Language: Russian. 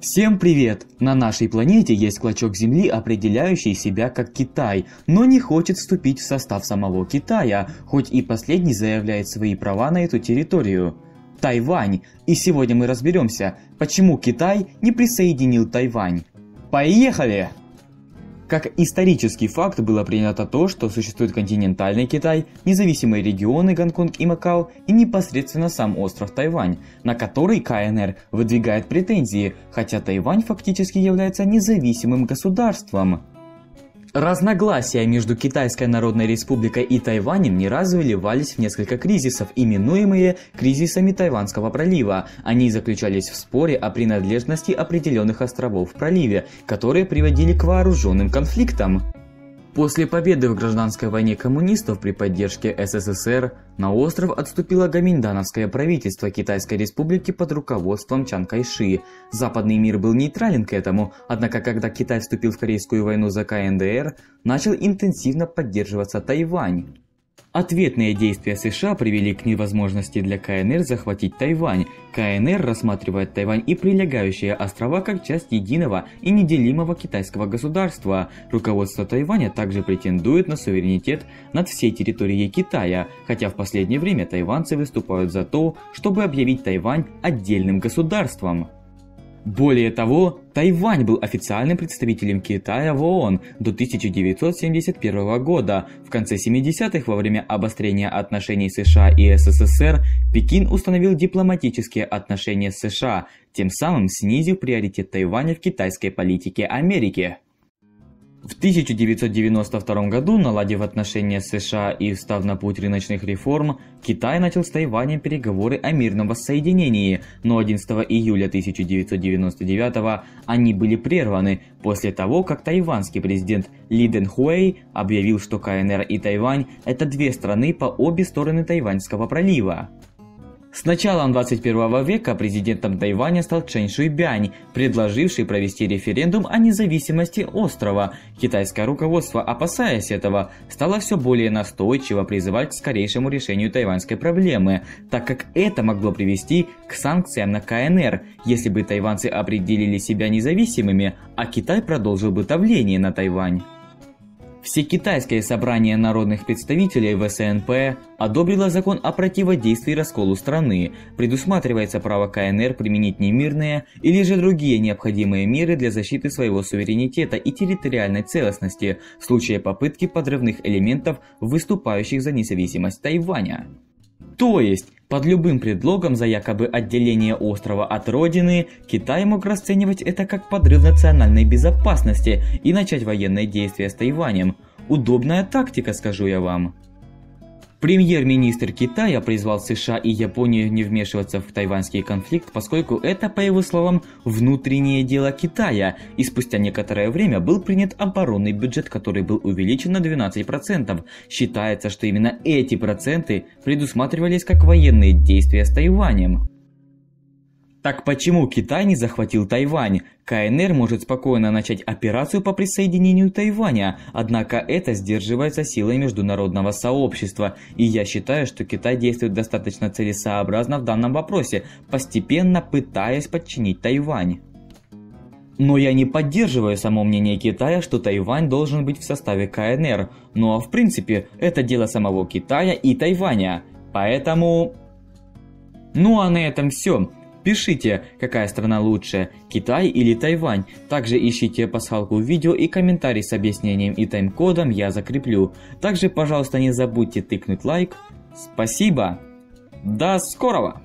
Всем привет! На нашей планете есть клочок Земли, определяющий себя как Китай, но не хочет вступить в состав самого Китая, хоть и последний заявляет свои права на эту территорию. Тайвань. И сегодня мы разберемся, почему Китай не присоединил Тайвань. Поехали! Как исторический факт было принято то, что существует континентальный Китай, независимые регионы Гонконг и Макао и непосредственно сам остров Тайвань, на который КНР выдвигает претензии, хотя Тайвань фактически является независимым государством. Разногласия между Китайской Народной Республикой и Тайванем не раз выливались в несколько кризисов, именуемые кризисами Тайванского пролива. Они заключались в споре о принадлежности определенных островов в проливе, которые приводили к вооруженным конфликтам. После победы в гражданской войне коммунистов при поддержке СССР на остров отступило гоминдановское правительство Китайской республики под руководством Чан Кайши. Западный мир был нейтрален к этому, однако когда Китай вступил в Корейскую войну за КНДР, начал интенсивно поддерживаться Тайвань. Ответные действия США привели к невозможности для КНР захватить Тайвань. КНР рассматривает Тайвань и прилегающие острова как часть единого и неделимого китайского государства. Руководство Тайваня также претендует на суверенитет над всей территорией Китая, хотя в последнее время тайванцы выступают за то, чтобы объявить Тайвань отдельным государством. Более того, Тайвань был официальным представителем Китая в ООН до 1971 года. В конце 70-х, во время обострения отношений США и СССР, Пекин установил дипломатические отношения с США, тем самым снизив приоритет Тайваня в китайской политике Америки. В 1992 году, наладив отношения с США и встав на путь рыночных реформ, Китай начал с Тайванем переговоры о мирном воссоединении, но 11 июля 1999 они были прерваны после того, как тайванский президент Ли Дэн Хуэй объявил, что КНР и Тайвань – это две страны по обе стороны Тайваньского пролива. С началом 21 века президентом Тайваня стал Чэнь Шуйбянь, предложивший провести референдум о независимости острова. Китайское руководство, опасаясь этого, стало все более настойчиво призывать к скорейшему решению тайваньской проблемы, так как это могло привести к санкциям на КНР, если бы тайванцы определили себя независимыми, а Китай продолжил бы давление на Тайвань. Всекитайское собрание народных представителей ВСНП одобрило закон о противодействии расколу страны. Предусматривается право КНР применить немирные или же другие необходимые меры для защиты своего суверенитета и территориальной целостности в случае попытки подрывных элементов, выступающих за независимость Тайваня. То есть, под любым предлогом за якобы отделение острова от родины, Китай мог расценивать это как подрыв национальной безопасности и начать военные действия с Тайванем. Удобная тактика, скажу я вам. Премьер-министр Китая призвал США и Японию не вмешиваться в тайваньский конфликт, поскольку это, по его словам, внутреннее дело Китая, и спустя некоторое время был принят оборонный бюджет, который был увеличен на 12%. Считается, что именно эти проценты предусматривались как военные действия с Тайванем. Так почему Китай не захватил Тайвань? КНР может спокойно начать операцию по присоединению Тайваня, однако это сдерживается силой международного сообщества, и я считаю, что Китай действует достаточно целесообразно в данном вопросе, постепенно пытаясь подчинить Тайвань. Но я не поддерживаю само мнение Китая, что Тайвань должен быть в составе КНР, ну а в принципе это дело самого Китая и Тайваня, поэтому... Ну а на этом все. Пишите, какая страна лучше, Китай или Тайвань. Также ищите пасхалку в видео и комментарий с объяснением и тайм-кодом я закреплю. Также, пожалуйста, не забудьте тыкнуть лайк. Спасибо. До скорого!